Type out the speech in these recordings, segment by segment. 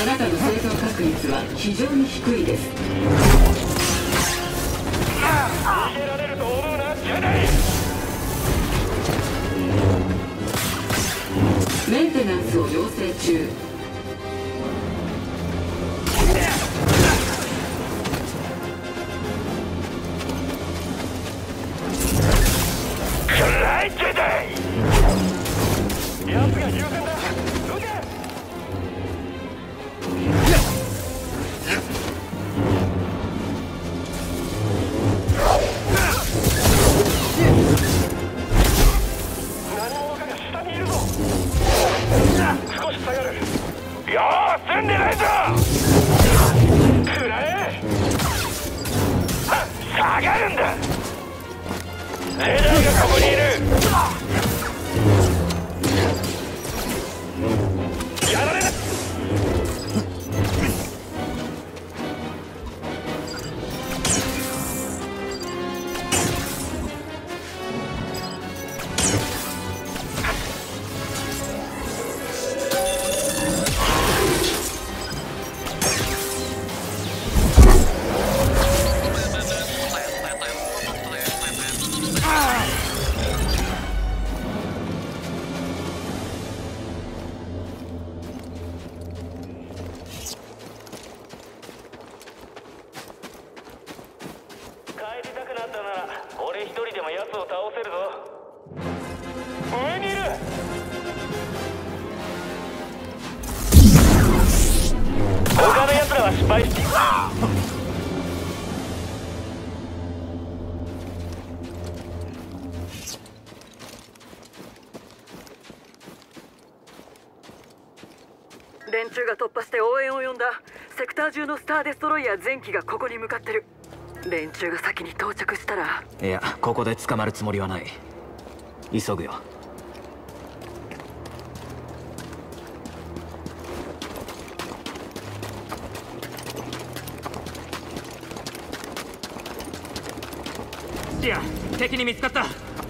あなたの生存確率は非常に低いです。逃げられると思うなジェダイメンテナンスを要請中。くらいジェダイ奴が優先んでないぞ！くらえは下がるんだ！レーダーがここにいる中のスターデストロイヤー前期がここに向かってる。連中が先に到着したら。いやここで捕まるつもりはない。急ぐよ。いや敵に見つかった。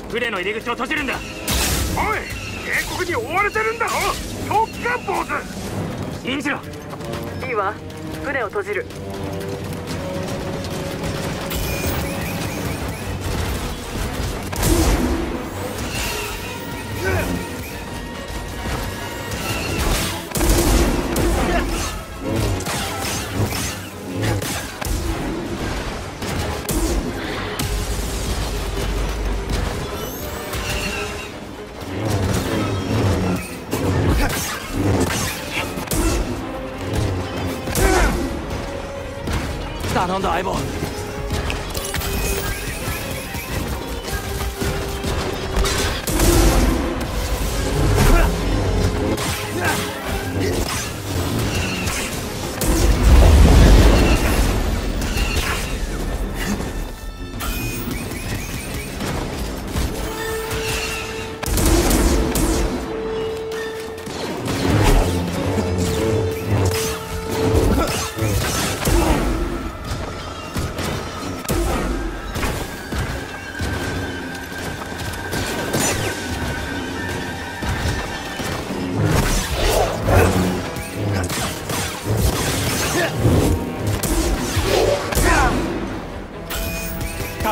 船の入り口を閉じるんだ。おい帝国に追われてるんだろ。そっか坊主。インジロいいわ船を閉じる。頼んだ相棒。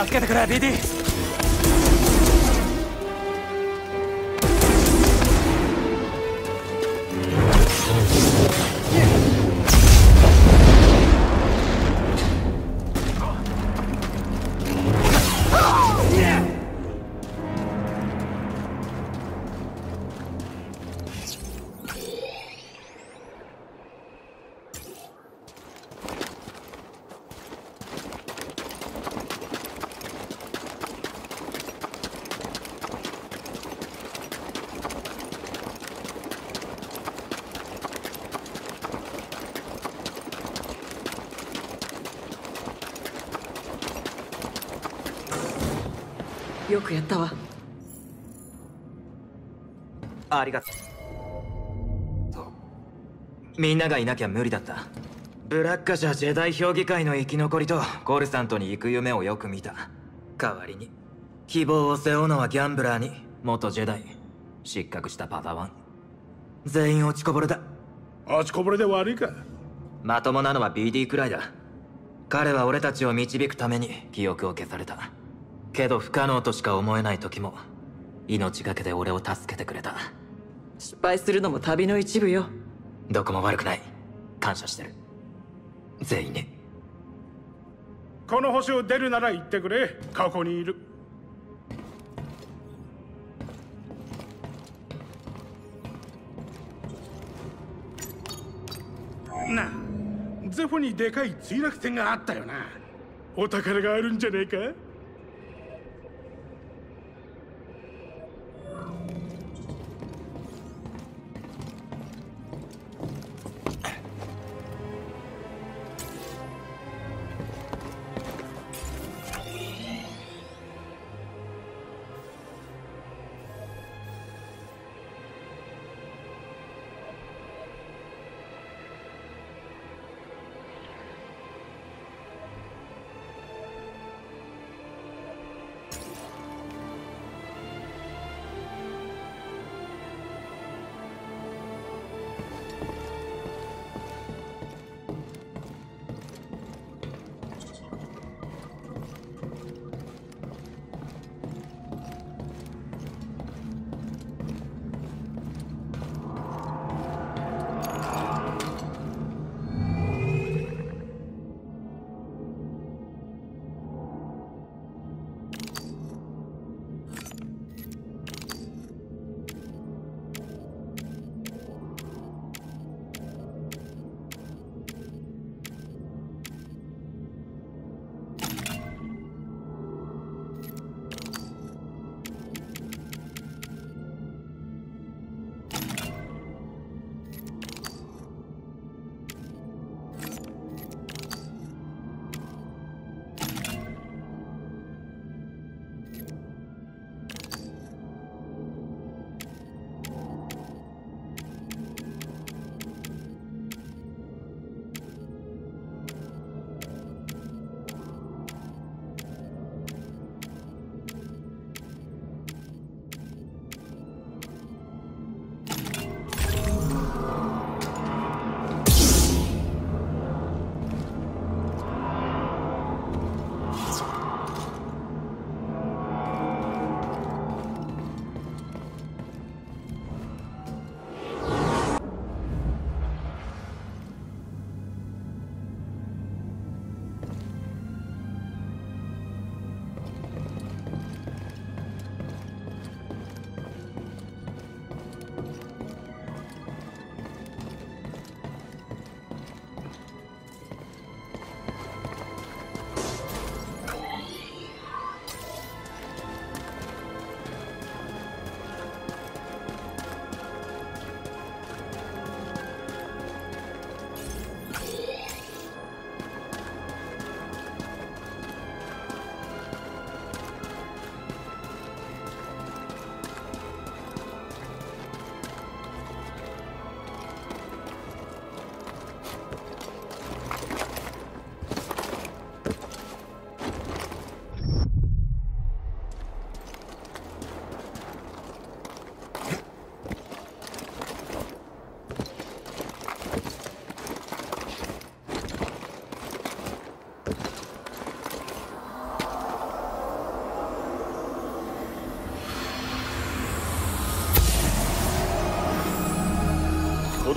助けてくれ BD よくやったわ。ありがとう。みんながいなきゃ無理だった。ブラッカ社ジェダイ評議会の生き残りとコルサントに行く夢をよく見た。代わりに希望を背負うのはギャンブラーに元ジェダイ。失格したパパワン。全員落ちこぼれだあちこぼれで悪いか。まともなのは BD くらいだ。彼は俺たちを導くために記憶を消されたけど不可能としか思えない時も命がけで俺を助けてくれた。失敗するのも旅の一部よ。どこも悪くない。感謝してる。全員に。この星を出るなら言ってくれ。過去にいる。なあゼフにでかい墜落船があったよな。お宝があるんじゃねえか？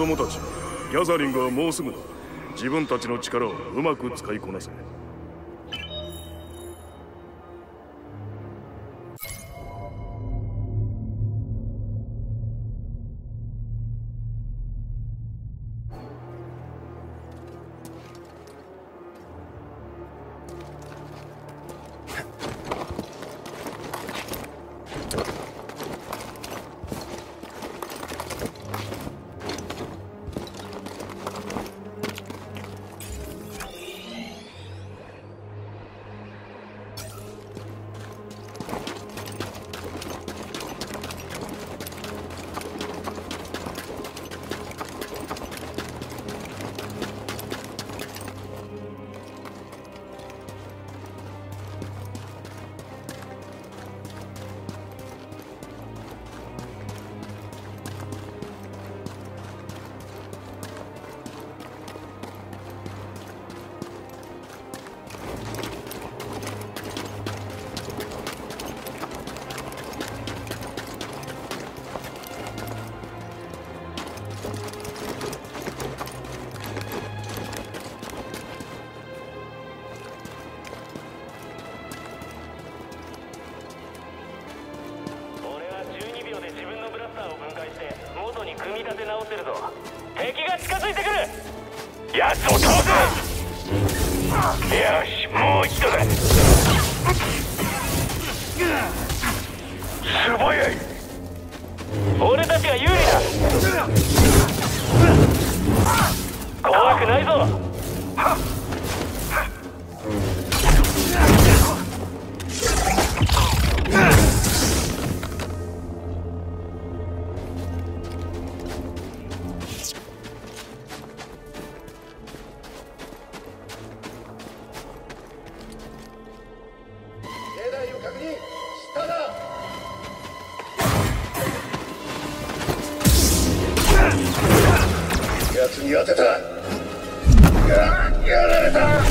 供たちギャザリングはもうすぐだ。自分たちの力をうまく使いこなせ。するぞ。敵が近づいてくる。奴を倒せよしもう一度だ。素早い。俺たちが有利だ。怖くないぞ。やられた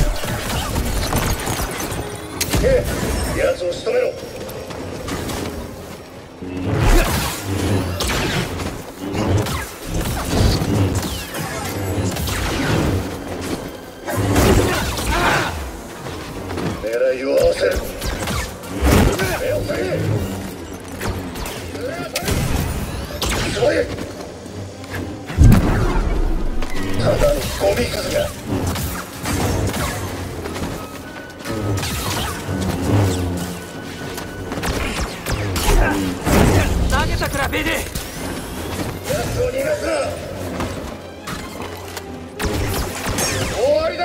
え奴を仕留めろ狙いを合わせる。目を下げすごいただのゴミくずが。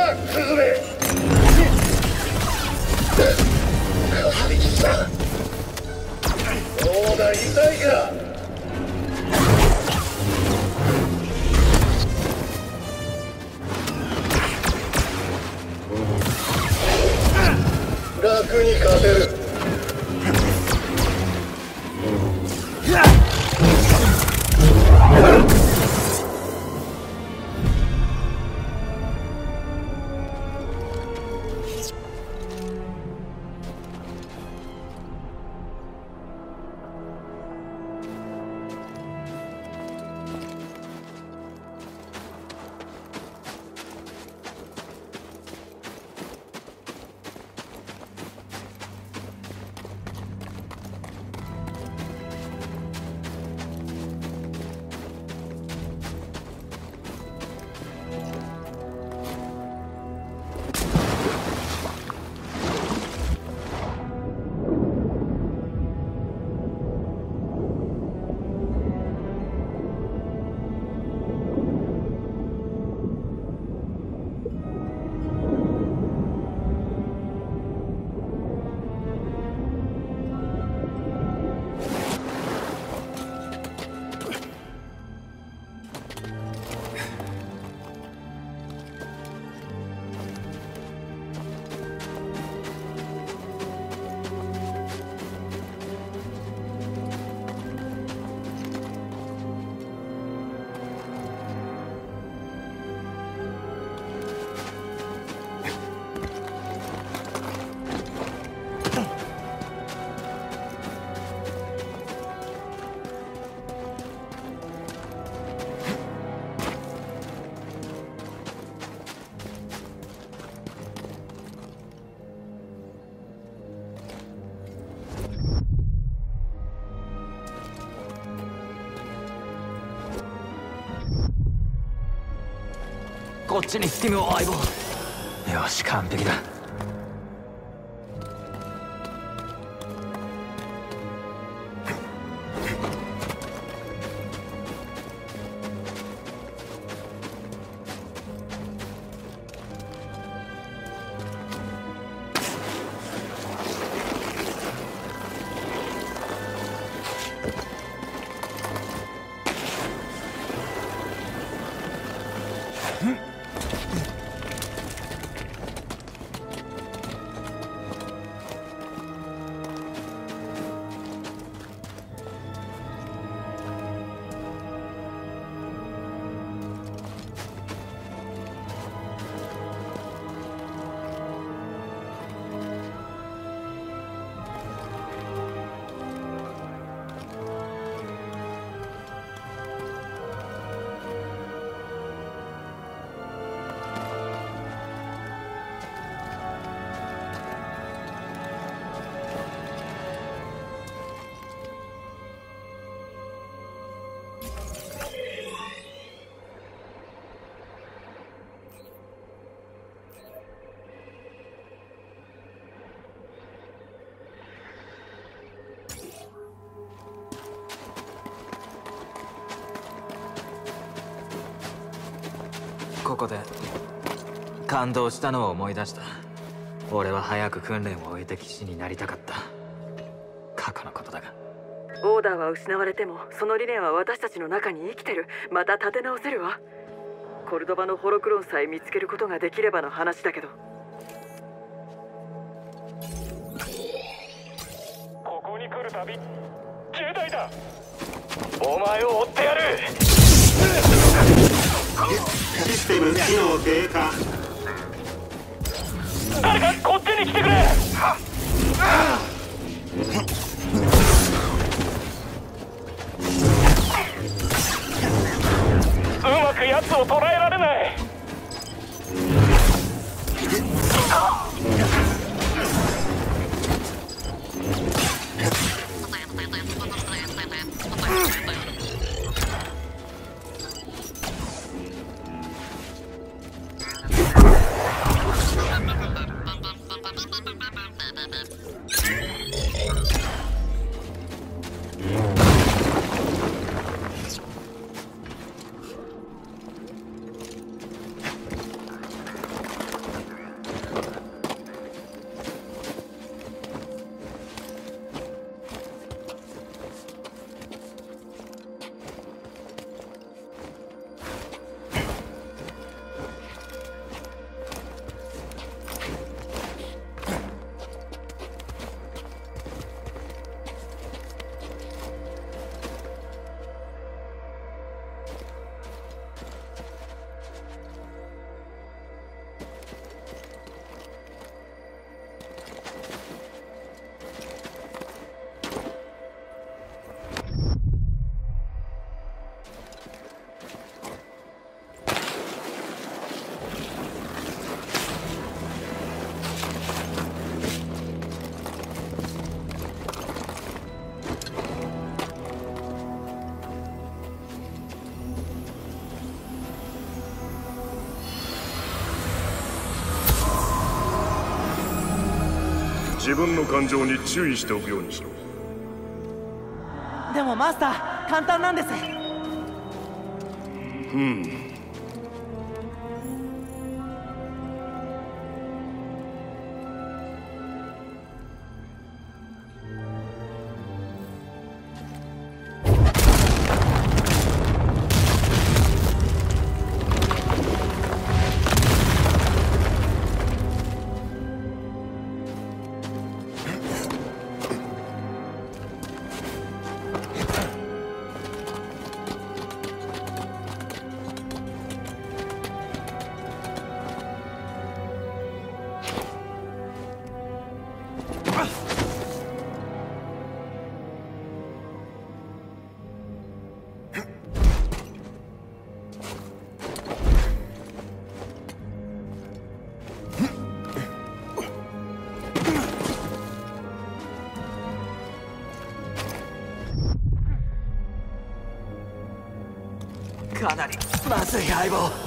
終わりだクズめかすり傷だどうだ痛いか楽に勝てる。こっちにスキムを相棒。よし完璧だ。ここで感動したのを思い出した。俺は早く訓練を終えて騎士になりたかった。過去のことだが。オーダーは失われてもその理念は私たちの中に生きてる。また立て直せるわ。コルドバのホロクロンさえ見つけることができればの話だけど。ここに来るたびジェダイだ。お前を追ってやるシステム機能低下誰かこっちに来てくれ。うまく奴を捕らえられない。自分の感情に注意しておくようにしろ。でもマスター簡単なんです。うんなりまずい相棒。